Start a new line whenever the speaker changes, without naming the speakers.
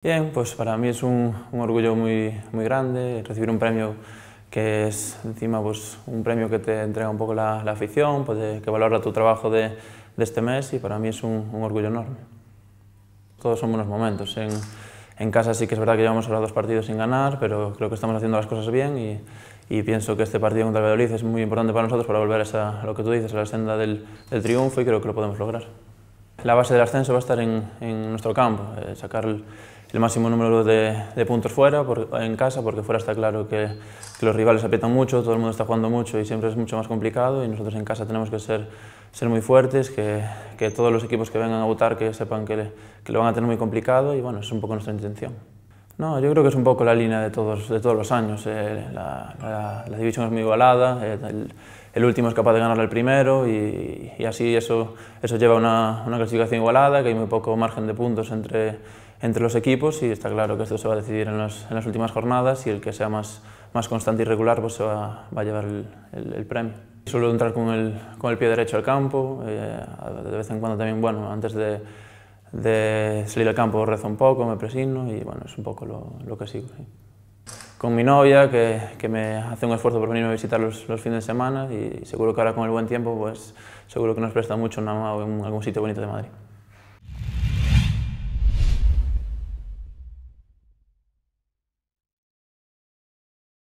Bien, pues para mí es un, un, orgullo muy, muy grande recibir un premio que es encima pues, un premio que te entrega un poco la, la afición, pues, que valora tu trabajo de, de, este mes y para mí es un, un, orgullo enorme. Todos son buenos momentos. En, en, casa sí que es verdad que llevamos ahora dos partidos sin ganar, pero creo que estamos haciendo las cosas bien y, y pienso que este partido contra el Valladolid es muy importante para nosotros para volver a, esa, a lo que tú dices, a la senda del, del, triunfo y creo que lo podemos lograr. La base del ascenso va a estar en, nuestro campo, eh, sacar el, máximo número de, puntos fuera, en casa, porque fuera está claro que, los rivales aprietan mucho, todo el mundo está jugando mucho y siempre es mucho más complicado y nosotros en casa tenemos que ser, muy fuertes, que, todos los equipos que vengan a votar que sepan que, que, lo van a tener muy complicado y bueno, es un poco nuestra intención. No, yo creo que es un poco la línea de todos, de todos los años. Eh, la, la, la, división es muy igualada, eh, el, el, último es capaz de ganar al primero y, y así eso, eso lleva a una, una clasificación igualada, que hay muy poco margen de puntos entre, entre los equipos y está claro que esto se va a decidir en, los, en las últimas jornadas y el que sea más, más constante y regular pues se va, va a llevar el, el, el, premio. Suelo entrar con el, con el pie derecho al campo, eh, de vez en cuando también, bueno, antes de, de salir al campo rezo un poco, me presino y bueno, es un poco lo, lo que sigo. Sí. Con mi novia, que, que, me hace un esfuerzo por venirme a visitar los, los, fines de semana y seguro que ahora con el buen tiempo, pues seguro que nos presta mucho en algún sitio bonito de Madrid.